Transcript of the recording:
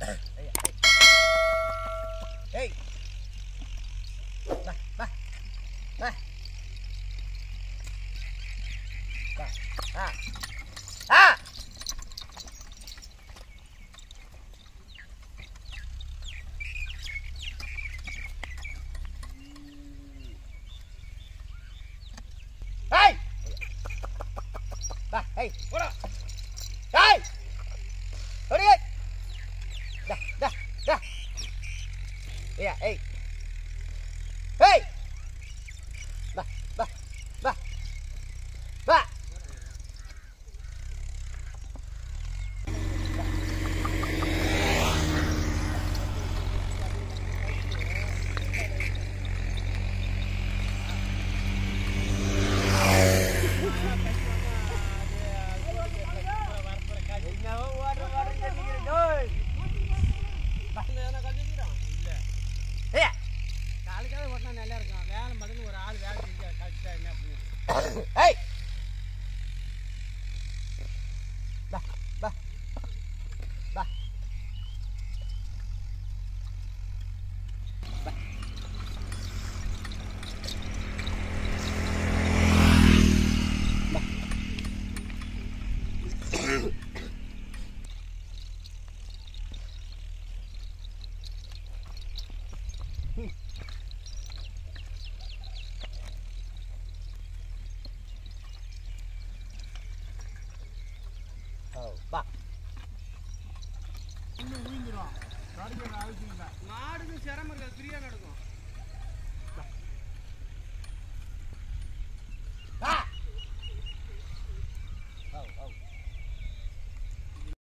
Ê. Đây, đây. Đây. Đây. À. À. Hey! Hey! What up? Đây nè, ê. Ê Ba, ba, ba. Ba. Hãy subscribe cho kênh Ghiền Mì Gõ Để không bỏ lỡ những video hấp dẫn வா இன்னும் விழுந்துடும் மாடுக்கு சிரமம் இருக்காது ஃப்ரீயாக நடக்கும்